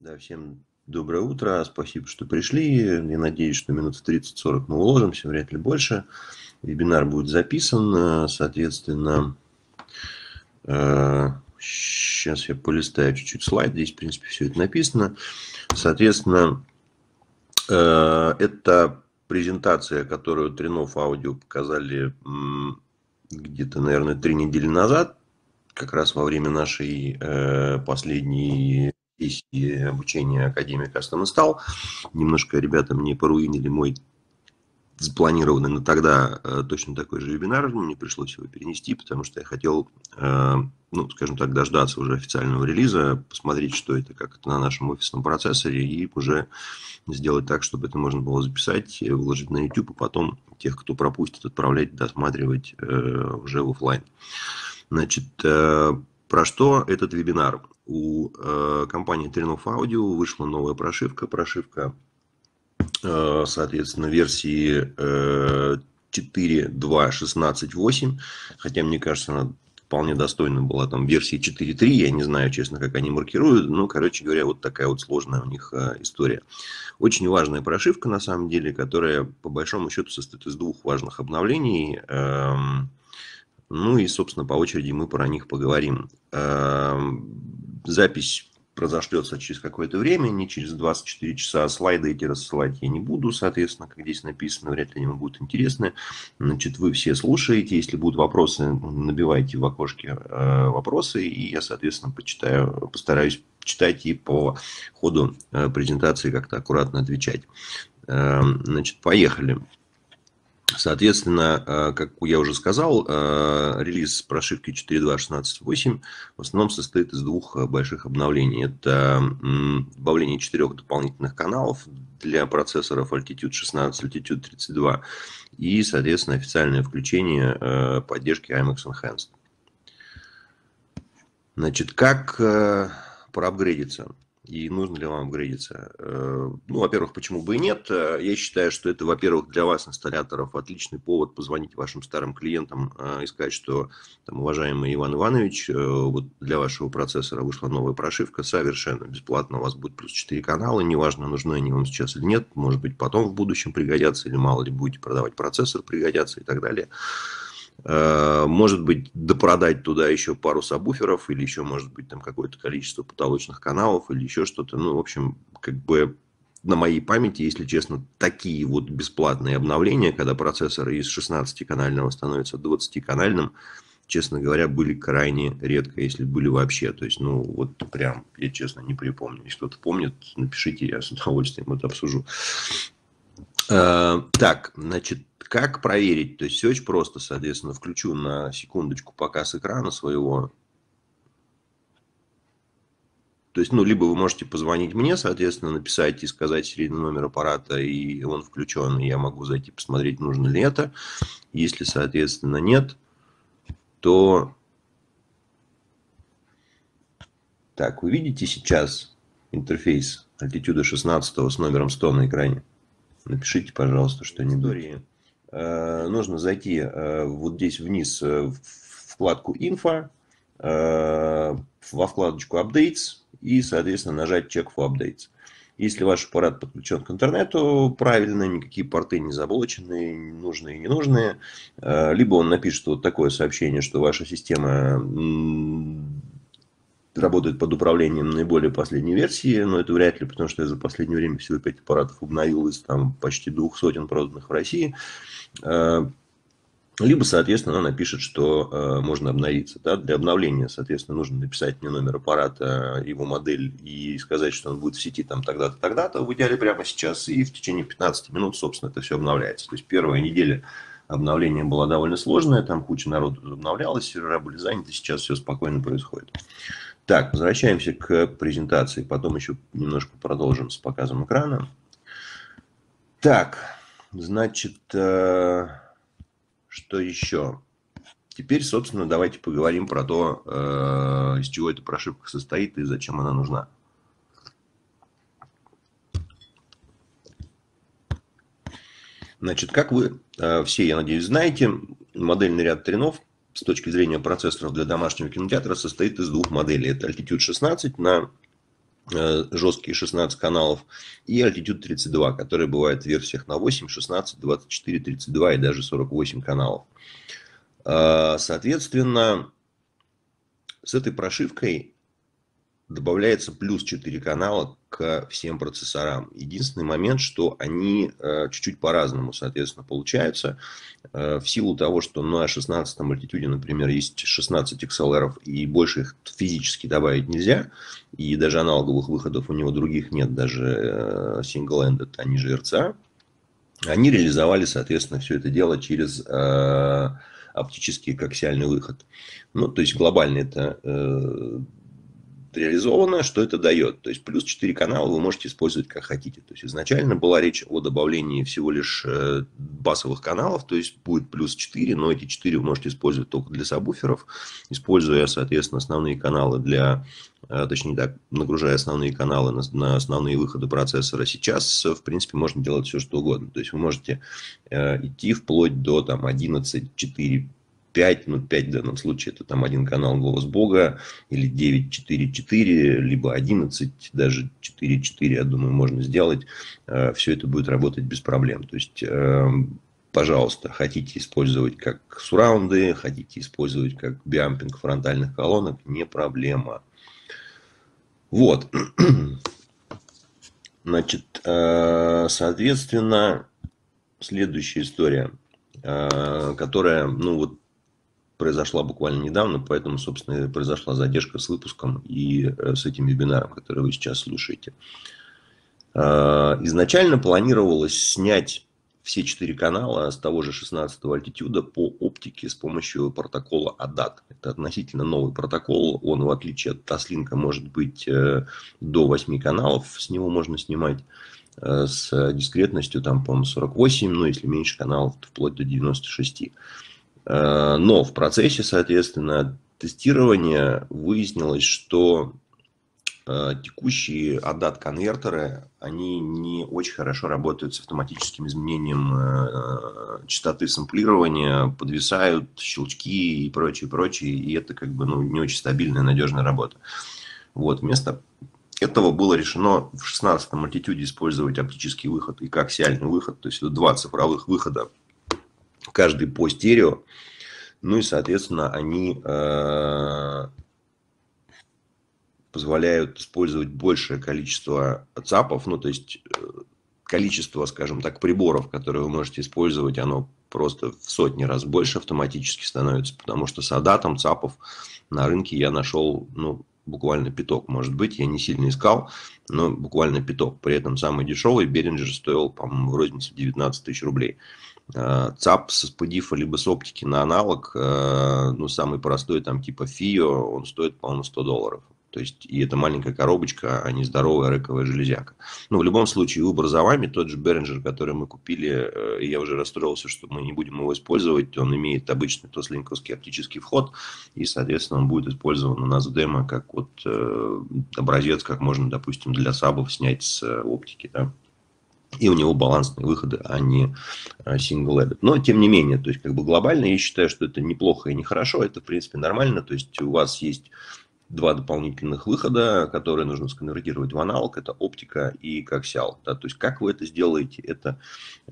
Да, всем доброе утро. Спасибо, что пришли. Я надеюсь, что минут в 30-40 мы уложимся, вряд ли больше. Вебинар будет записан. Соответственно, сейчас э, я полистаю чуть-чуть слайд. Здесь, в принципе, все это написано. Соответственно, э, это презентация, которую Тринов аудио показали где-то, наверное, три недели назад, как раз во время нашей э, последней и обучения Академии Custom Install. Немножко ребята мне поруинили мой запланированный на тогда э, точно такой же вебинар. Мне пришлось его перенести, потому что я хотел, э, ну, скажем так, дождаться уже официального релиза, посмотреть, что это, как это на нашем офисном процессоре, и уже сделать так, чтобы это можно было записать, выложить на YouTube, и потом тех, кто пропустит, отправлять, досматривать э, уже в офлайн. Значит, про что этот вебинар? У э, компании Trinov Audio вышла новая прошивка. Прошивка, э, соответственно, версии э, 4.2.16.8. Хотя, мне кажется, она вполне достойна была там версии 4.3. Я не знаю, честно, как они маркируют. Но, короче говоря, вот такая вот сложная у них э, история. Очень важная прошивка, на самом деле, которая, по большому счету, состоит из двух важных обновлений. Э, ну и, собственно, по очереди мы про них поговорим. Эм, запись разошлется через какое-то время, не через 24 часа. Слайды эти рассылать я не буду, соответственно, как здесь написано, вряд ли они вам будут интересны. Значит, вы все слушаете, если будут вопросы, набивайте в окошке э, вопросы, и я, соответственно, почитаю, постараюсь читать и по ходу э, презентации как-то аккуратно отвечать. Э, значит, поехали. Соответственно, э, как я уже сказал, э, релиз прошивки 4.2.16.8 в основном состоит из двух э, больших обновлений. Это добавление четырех дополнительных каналов для процессоров Altitude 16, Altitude 32 и, соответственно, официальное включение поддержки IMAX Enhanced. Значит, как проапгрейдиться? И нужно ли вам апгрейдиться. Э, ну, во-первых, почему бы и нет. Э, я считаю, что это, во-первых, для вас, инсталляторов, отличный повод позвонить вашим старым клиентам э, и сказать, что, там, уважаемый Иван Иванович, вот для вашего процессора вышла новая прошивка, совершенно бесплатно, у вас будет плюс 4 канала, неважно, нужны они вам сейчас или нет, может быть, потом в будущем пригодятся, или мало ли будете продавать процессор, пригодятся и так далее. Э, может быть, допродать туда еще пару сабвуферов, или еще, может быть, там какое-то количество потолочных каналов, или еще что-то. Ну, в общем, как бы на моей памяти, если честно, такие вот бесплатные обновления, когда процессор из 16-канального становится 20-канальным, честно говоря, были крайне редко, если были вообще. То есть, ну, вот прям, я честно не припомню. Если кто-то помнит, напишите, я с удовольствием это обсужу. Э, так, значит, как проверить? То есть все очень просто, соответственно, включу на секундочку показ экрана своего. То есть, ну, либо вы можете позвонить мне, соответственно, написать и сказать серийный номер аппарата, и он включен, и я могу зайти посмотреть, нужно ли это. Если, соответственно, нет, то... Так, вы видите сейчас интерфейс Altitude 16 с номером 100 на экране? Напишите, пожалуйста, что-нибудь. Э, нужно зайти э, вот здесь вниз э, в вкладку «Инфо», во вкладочку «Updates» и, соответственно, нажать «Check for Updates». Если ваш аппарат подключен к интернету правильно, никакие порты не заблочены, нужные и ненужные, либо он напишет вот такое сообщение, что ваша система работает под управлением наиболее последней версии, но это вряд ли, потому что я за последнее время всего 5 аппаратов обновил из там почти двух сотен проданных в России. Э, либо, соответственно, она напишет, что э, можно обновиться. Да? Для обновления, соответственно, нужно написать мне номер аппарата, его модель и сказать, что он будет в сети там тогда-то, тогда-то, в идеале прямо сейчас, и в течение 15 минут, собственно, это все обновляется. То есть первая неделя обновление было довольно сложное, там куча народу обновлялась, сервера были заняты, сейчас все спокойно происходит. Так, возвращаемся к презентации, потом еще немножко продолжим с показом экрана. Так, значит, э, что еще? Теперь, собственно, давайте поговорим про то, э, из чего эта прошивка состоит и зачем она нужна. Значит, как вы э, все, я надеюсь, знаете, модельный ряд тренов с точки зрения процессоров для домашнего кинотеатра состоит из двух моделей. Это Altitude 16 на э, жесткие 16 каналов, и Altitude 32, который бывает в версиях на 8, 16, 24, 32 и даже 48 каналов. Соответственно, с этой прошивкой добавляется плюс 4 канала к всем процессорам. Единственный момент, что они э, чуть-чуть по-разному, соответственно, получаются. Э, в силу того, что на 16 мультитюде, например, есть 16 XLR, и больше их физически добавить нельзя, и даже аналоговых выходов у него других нет, даже э, single-ended, они же RCA, они реализовали, соответственно, все это дело через оптический коаксиальный выход. Ну, то есть глобально это реализовано, что это дает. То есть плюс 4 канала вы можете использовать как хотите. То есть изначально была речь о добавлении всего лишь э, басовых каналов, то есть будет плюс 4, но эти 4 вы можете использовать только для сабвуферов, используя, соответственно, основные каналы для, э, точнее так, нагружая основные каналы на, основные выходы процессора. Сейчас, в принципе, можно делать все, что угодно. То есть вы можете э, идти вплоть до там 11, 4, 5, ну 5 в данном случае это там один канал «Голос Бога» или 9, 4, 4, либо 11, даже 4, 4, я думаю, можно сделать. Э, Все это будет работать без проблем. То есть, эм, пожалуйста, хотите использовать как сураунды, хотите использовать как биампинг фронтальных колонок, не проблема. Вот. Значит, э, соответственно, следующая история, э, которая, ну вот произошла буквально недавно, поэтому, собственно, произошла задержка с выпуском и э, с этим вебинаром, который вы сейчас слушаете. А, изначально планировалось снять все четыре канала с того же 16 альтитюда по оптике с помощью протокола ADAT. Это относительно новый протокол. Он, в отличие от Таслинка, может быть э, до 8 каналов. С него можно снимать э, с дискретностью, там, по-моему, 48, ну, если меньше каналов, то вплоть до 96. Э, но в процессе, соответственно, тестирования выяснилось, что э, текущие ADAT-конвертеры, они не очень хорошо работают с автоматическим изменением э, частоты сэмплирования, подвисают щелчки и прочее, прочее, и это как бы ну, не очень стабильная, надежная работа. Вот, вместо этого было решено в 16 мультитюде использовать оптический выход и коаксиальный выход, то есть два цифровых выхода каждый по стерео. Ну и, соответственно, они э, позволяют использовать большее количество ЦАПов, ну то есть э, количество, скажем так, приборов, которые вы можете использовать, оно просто в сотни раз больше автоматически становится, потому что с адатом ЦАПов на рынке я нашел, ну, буквально пяток, может быть, я не сильно искал, но буквально пяток. При этом самый дешевый Беринджер стоил, по-моему, в рознице 19 тысяч рублей. Э, ЦАП с SPDIF либо с оптики на аналог, э, ну, самый простой, там, типа FIO, он стоит, по-моему, 100 долларов. То есть, и это маленькая коробочка, а не здоровая рековая железяка. Ну, в любом случае, выбор за вами. Тот же Behringer, который мы купили, э, я уже расстроился, что мы не будем его использовать. Он имеет обычный тослинковский оптический вход, и, соответственно, он будет использован у нас в демо как вот образец, как можно, допустим, для сабов снять с оптики, да и у него балансные выходы, а не а, single edit. Но, тем не менее, то есть, как бы глобально я считаю, что это неплохо и нехорошо, это, в принципе, нормально, то есть, у вас есть два дополнительных выхода, которые нужно сконвертировать в аналог, это оптика и коаксиал. Да, то есть, как вы это сделаете, это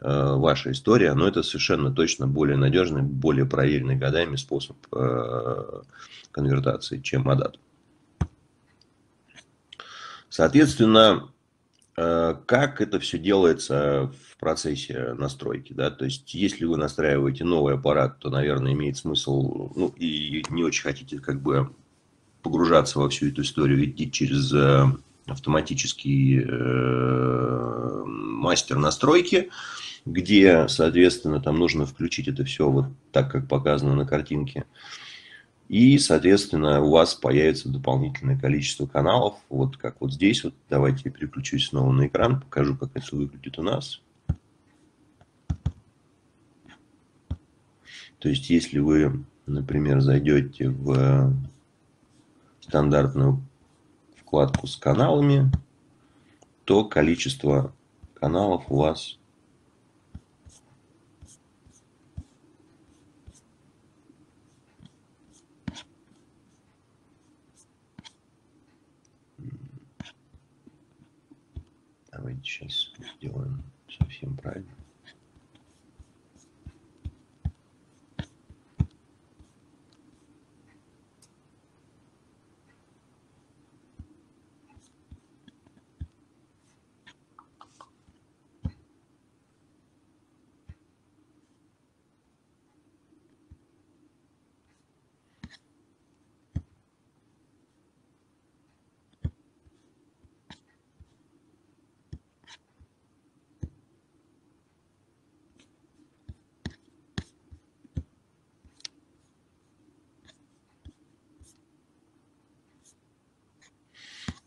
э, ваша история, но это совершенно точно более надежный, более проверенный годами способ э, конвертации, чем ADAT. Соответственно, как это все делается в процессе настройки, да, то есть если вы настраиваете новый аппарат, то, наверное, имеет смысл, ну, и не очень хотите как бы погружаться во всю эту историю, идти через э, автоматический э, мастер настройки, где, соответственно, там нужно включить это все вот так, как показано на картинке. И, соответственно, у вас появится дополнительное количество каналов. Вот как вот здесь. Вот давайте я переключусь снова на экран, покажу, как это выглядит у нас. То есть, если вы, например, зайдете в стандартную вкладку с каналами, то количество каналов у вас Давайте сейчас сделаем совсем правильно.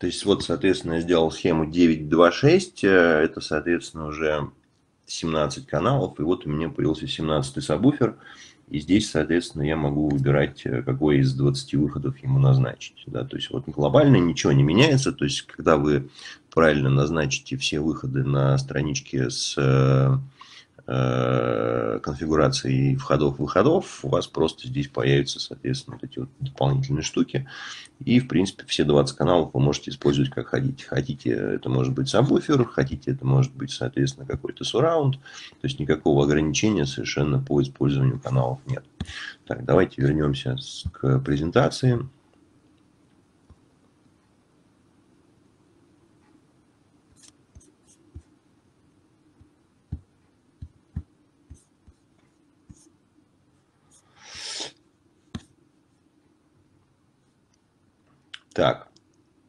То есть вот, соответственно, я сделал схему 926, э, это, соответственно, уже 17 каналов, и вот у меня появился 17 сабвуфер, и здесь, соответственно, я могу выбирать, э, какой из 20 выходов ему назначить. Да? То есть вот глобально ничего не меняется, то есть когда вы правильно назначите все выходы на страничке с Э, конфигурации входов-выходов, у вас просто здесь появятся, соответственно, вот эти вот дополнительные штуки. И, в принципе, все 20 каналов вы можете использовать как хотите. Хотите, это может быть сабвуфер, хотите, это может быть, соответственно, какой-то сураунд. То есть никакого ограничения совершенно по использованию каналов нет. Так, давайте вернемся к презентации. Так,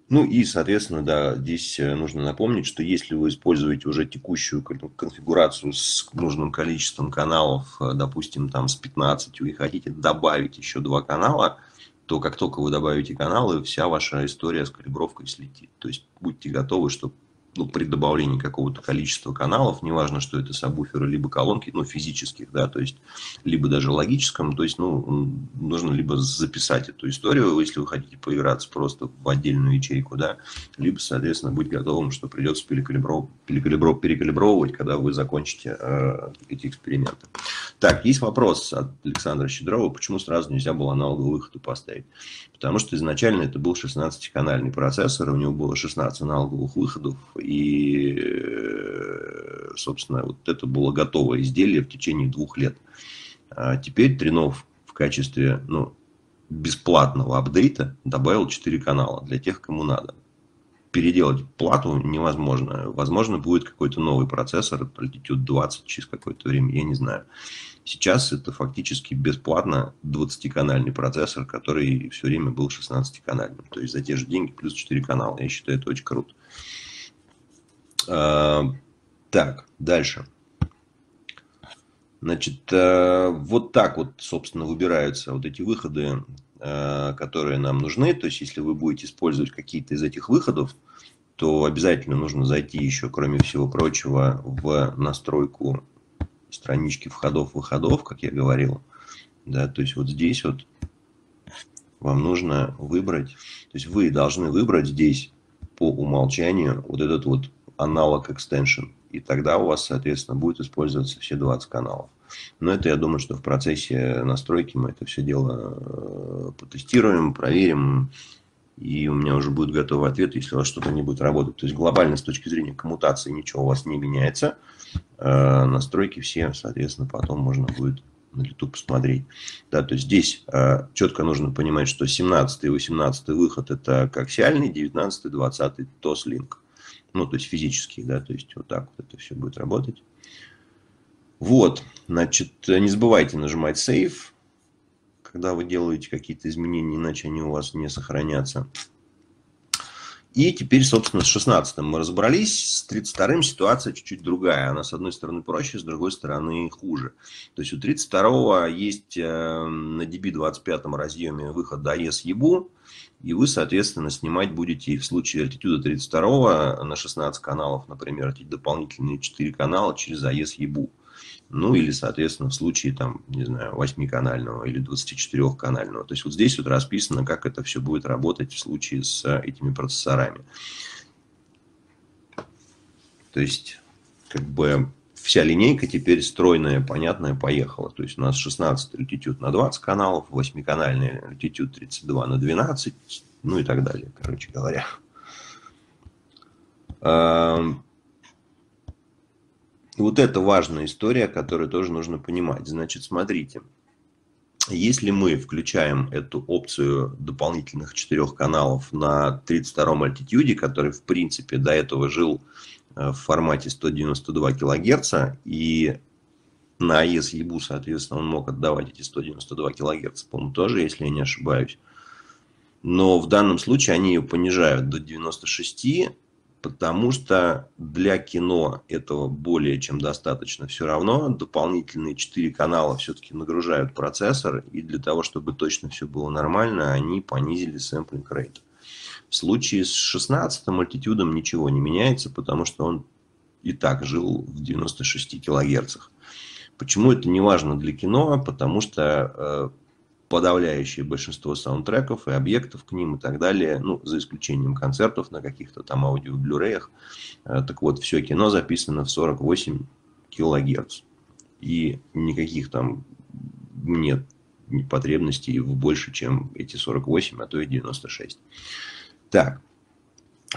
ну и, соответственно, да, здесь э, нужно напомнить, что если вы используете уже текущую конфигурацию с нужным количеством каналов, э, допустим, там с 15, и хотите добавить еще два канала, то как только вы добавите каналы, вся ваша история с калибровкой слетит. То есть будьте готовы, что ну, при добавлении какого-то количества каналов, неважно, что это сабвуферы, либо колонки, ну, физических, да, то есть, либо даже логическом, то есть, ну, нужно либо записать эту историю, если вы хотите поиграться просто в отдельную ячейку, да, либо, соответственно, быть готовым, что придется перекалибров... Перекалибров... перекалибровывать, когда вы закончите э, эти эксперименты. Так, есть вопрос от Александра Щедрова, почему сразу нельзя было аналоговый выход поставить? Потому что изначально это был 16-канальный процессор, у него было 16 аналоговых выходов, и, э, собственно, вот это было готовое изделие в течение двух лет. А теперь Тринов в качестве ну, бесплатного апдейта добавил 4 канала для тех, кому надо. Переделать плату невозможно. Возможно, будет какой-то новый процессор, Altitude 20 через какое-то время, я не знаю. Сейчас это фактически бесплатно 20-канальный процессор, который все время был 16-канальным. То есть за те же деньги плюс 4 канала. Я считаю, это очень круто. А, так, дальше. Значит, э, вот так вот, собственно, выбираются вот эти выходы, которые нам нужны. То есть, если вы будете использовать какие-то из этих выходов, то обязательно нужно зайти еще, кроме всего прочего, в настройку странички входов-выходов, как я говорил. Да, то есть, вот здесь вот вам нужно выбрать, то есть, вы должны выбрать здесь по умолчанию вот этот вот аналог extension. И тогда у вас, соответственно, будет использоваться все 20 каналов. Но это, я думаю, что в процессе настройки мы это все дело э, потестируем, проверим. И у меня уже будет готовый ответ, если у вас что-то не будет работать. То есть глобально с точки зрения коммутации ничего у вас не меняется. Э, настройки все, соответственно, потом можно будет на лету посмотреть. Да, то есть здесь э, четко нужно понимать, что 17 и 18 выход это коаксиальный, 19 20 TOS-линк. Ну, то есть физический, да, то есть вот так вот это все будет работать. Вот, значит, не забывайте нажимать Save, когда вы делаете какие-то изменения, иначе они у вас не сохранятся. И теперь, собственно, с 16 мы разобрались. С 32 ситуация чуть-чуть другая. Она, с одной стороны, проще, с другой стороны, хуже. То есть у 32 есть э, на DB25 разъеме выход до ES-EBU. И вы, соответственно, снимать будете в случае альтитуда 32 на 16 каналов, например, эти дополнительные 4 канала через AES-EBU. Ну, или, соответственно, в случае, там, не знаю, 8-канального или 24-канального. То есть, вот здесь вот расписано, как это все будет работать в случае с этими процессорами. То есть, как бы, вся линейка теперь стройная, понятная, поехала. То есть у нас 16 альтитюд на 20 каналов, 8-канальный альтитюд 32 на 12, ну и так далее, короче говоря. Вот это важная история, которую тоже нужно понимать. Значит, смотрите, если мы включаем эту опцию дополнительных четырех каналов на 32-м альтитюде, который, в принципе, до этого жил э, в формате 192 кГц, и на AES EBU, соответственно, он мог отдавать эти 192 кГц, по-моему, тоже, если я не ошибаюсь. Но в данном случае они ее понижают до 96, потому что для кино этого более чем достаточно. Все равно дополнительные 4 канала все-таки нагружают процессор, и для того, чтобы точно все было нормально, они понизили сэмплинг рейт. В случае с 16 альтитюдом ничего не меняется, потому что он и так жил в 96 килогерцах. Почему это не важно для кино? Потому что э, подавляющее большинство саундтреков и объектов к ним и так далее, ну, за исключением концертов на каких-то там аудио блюреях. Э, так вот, все кино записано в 48 килогерц. И никаких там нет потребностей в больше, чем эти 48, а то и 96. Так,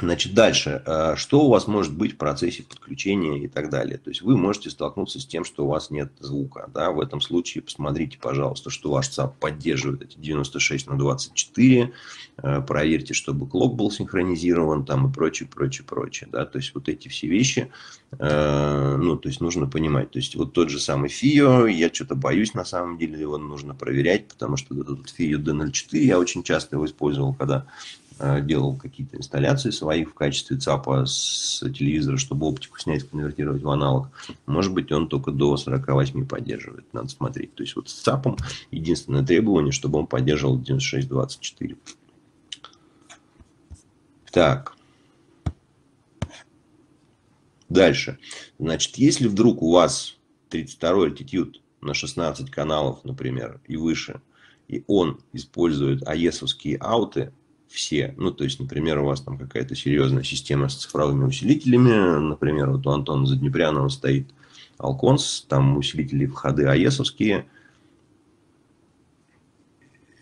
Значит, дальше. Э, что у вас может быть в процессе подключения и так далее? То есть вы можете столкнуться с тем, что у вас нет звука. Да? В этом случае посмотрите, пожалуйста, что ваш ЦАП поддерживает эти 96 на 24. Э, проверьте, чтобы клок был синхронизирован там и прочее, прочее, прочее. Да? То есть вот эти все вещи, э, ну, то есть нужно понимать. То есть вот тот же самый FIO, я что-то боюсь на самом деле, его нужно проверять, потому что этот FIO D04, я очень часто его использовал, когда делал какие-то инсталляции своих в качестве ЦАПа с телевизора, чтобы оптику снять, конвертировать в аналог. Может быть, он только до 48 поддерживает, надо смотреть. То есть, вот с ЦАПом единственное требование, чтобы он поддерживал 9624. Так. Дальше. Значит, если вдруг у вас 32 альтитюд на 16 каналов, например, и выше, и он использует АЕСовские ауты, все. Ну, то есть, например, у вас там какая-то серьезная система с цифровыми усилителями. Например, вот у Антона Заднепрянова стоит Alcons, там усилители входы АЕСовские.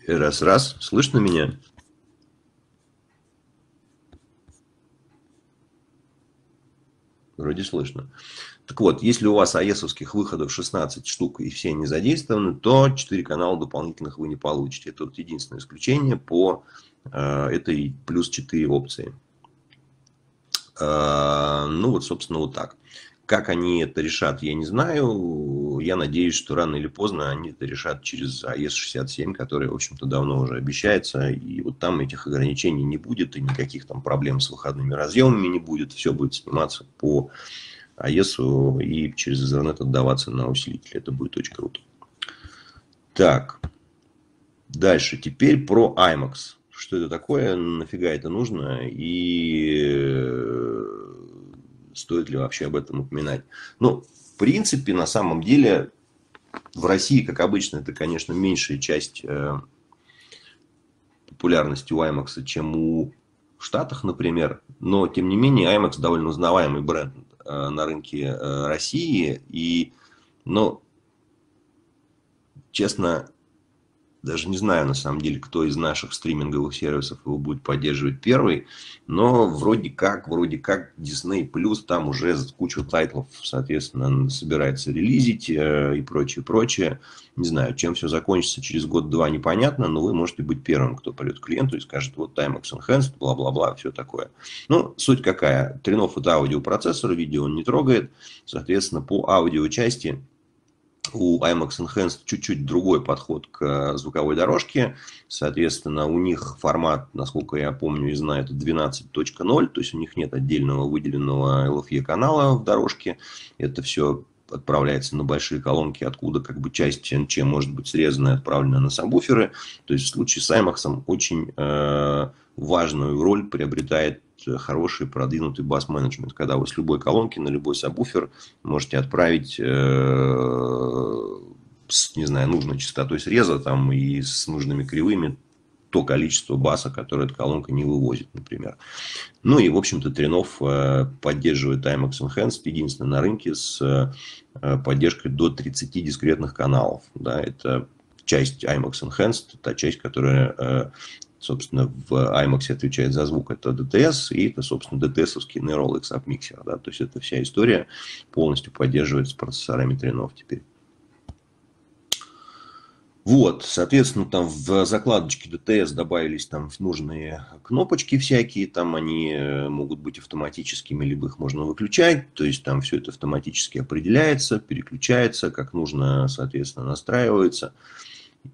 Раз-раз, слышно меня? Вроде слышно. Так вот, если у вас АЕСовских выходов 16 штук и все не задействованы, то 4 канала дополнительных вы не получите. Это вот единственное исключение по Э, это и плюс 4 опции. Э, ну вот, собственно, вот так. Как они это решат, я не знаю. Я надеюсь, что рано или поздно они это решат через AES-67, который, в общем-то, давно уже обещается. И вот там этих ограничений не будет, и никаких там проблем с выходными разъемами не будет. Все будет сниматься по AES и через интернет отдаваться на усилитель. Это будет очень круто. Так. Дальше. Теперь про IMAX что это такое, нафига это нужно и э, стоит ли вообще об этом упоминать. Ну, в принципе, на самом деле, в России, как обычно, это, конечно, меньшая часть э, популярности у IMAX, чем у Штатах, например. Но, тем не менее, IMAX довольно узнаваемый бренд э, на рынке России. И, ну, честно, даже не знаю, на самом деле, кто из наших стриминговых сервисов его будет поддерживать первый. Но вроде как, вроде как Disney Plus там уже кучу тайтлов, соответственно, собирается релизить э, и прочее, прочее. Не знаю, чем все закончится через год-два, непонятно, но вы можете быть первым, кто придет к клиенту и скажет, вот Timex Enhanced, бла-бла-бла, все такое. Ну, суть какая? Тренов это аудиопроцессор, видео он не трогает. Соответственно, по аудиочасти у IMAX Enhanced чуть-чуть другой подход к э, звуковой дорожке. Соответственно, у них формат, насколько я помню и знаю, это 12.0, то есть у них нет отдельного выделенного LFE канала в дорожке. Это все отправляется на большие колонки, откуда как бы часть НЧ может быть срезана и отправлена на сабвуферы. То есть в случае с IMAX очень э, важную роль приобретает хороший продвинутый бас-менеджмент, когда вы с любой колонки на любой сабвуфер можете отправить э, с, не знаю, нужной частотой среза там и с нужными кривыми то количество баса, которое эта колонка не вывозит, например. Ну и, в общем-то, Тренов э, поддерживает IMAX Enhanced, единственное на рынке с э, поддержкой до 30 дискретных каналов. Да, это часть IMAX Enhanced, та часть, которая собственно, в IMAX отвечает за звук, это DTS, и это, собственно, DTS-овский Neural X да, то есть эта вся история полностью поддерживается процессорами Тринов теперь. Вот, соответственно, там в закладочке DTS добавились там нужные кнопочки всякие, там они э, могут быть автоматическими, либо их можно выключать, то есть там все это автоматически определяется, переключается, как нужно, соответственно, настраивается.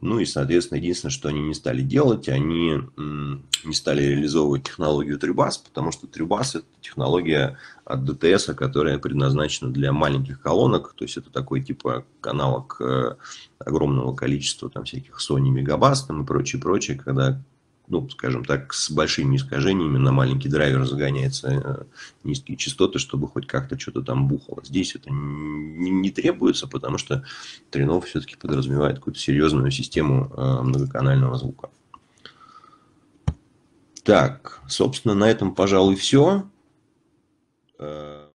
Ну и, соответственно, единственное, что они не стали делать, они не стали реализовывать технологию Tribus, потому что Tribus – это технология от DTS, которая предназначена для маленьких колонок, то есть это такой типа аналог э, огромного количества там всяких Sony Megabus там и прочее, прочее, когда ну, скажем так, с большими искажениями на маленький драйвер загоняются э, низкие частоты, чтобы хоть как-то что-то там бухало. Здесь это не, не требуется, потому что Тренов все-таки подразумевает какую-то серьезную систему э, многоканального звука. Так, собственно, на этом, пожалуй, все. Э,